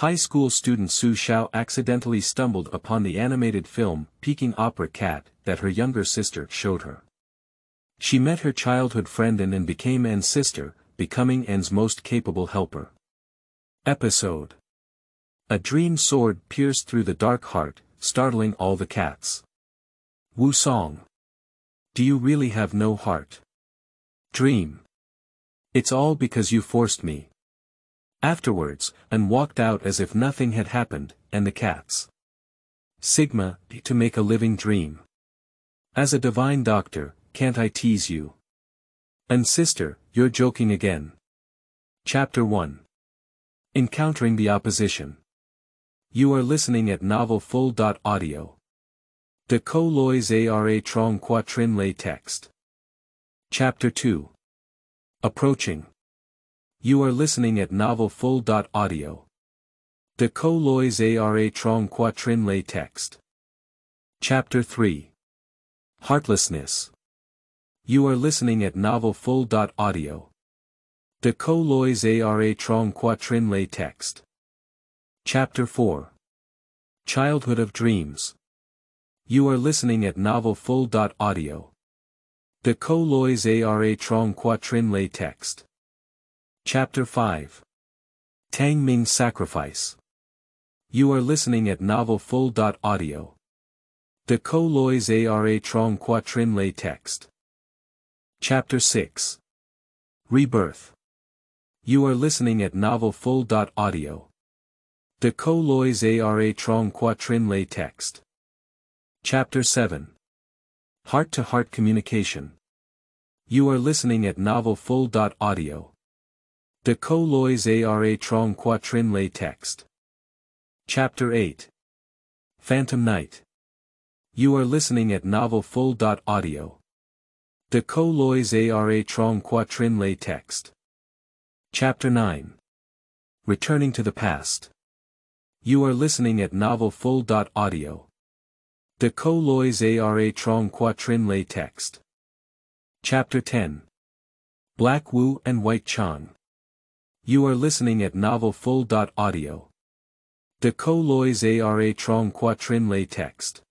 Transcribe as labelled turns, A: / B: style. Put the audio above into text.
A: High school student Su Shao accidentally stumbled upon the animated film Peking Opera Cat that her younger sister showed her. She met her childhood friend An and became An's sister, becoming An's most capable helper. Episode A dream sword pierced through the dark heart, startling all the cats. Wu Song. Do you really have no heart? Dream. It's all because you forced me. Afterwards, An walked out as if nothing had happened, and the cats. Sigma, to make a living dream. As a divine doctor, can't I tease you? An sister, you're joking again. Chapter 1 Encountering the Opposition. You are listening at Novel Full. Audio. De Co Lois Ara Trong Quatrin Lay Text. Chapter 2 Approaching. You are listening at Novel Full. Audio. De Lois Ara Trong Quatrin Lay Text. Chapter 3 Heartlessness. You are listening at Novel Full. Audio. De Lois Ara Trong Quatrin Lay Text. Chapter 4 Childhood of Dreams. You are listening at Novel Full. Audio. De Lois Ara Trong Quatrin Lay Text. Chapter 5 Tang Ming Sacrifice. You are listening at Novel Full. Audio. De Co Lois Ara Trong Quatrin Lay Text. Chapter 6 Rebirth. You are listening at Novel Full. Audio. De Co Lois Ara Trong Quatrin Lay Text. Chapter 7 Heart to Heart Communication. You are listening at Novel Full. Audio. De Co Lois Ara Trong Quatrin Lay Text. Chapter 8 Phantom Night. You are listening at Novel Full. Audio. De Co Lois Ara Trong Quatrin Lay Text. Chapter 9 Returning to the Past. You are listening at Novel Full. Audio. De Co Lois Ara Trong Quatrin Lay Text. Chapter 10 Black Wu and White Chang. You are listening at Novel Full. Audio. De Lois Ara Trong Quatrin Lay Text.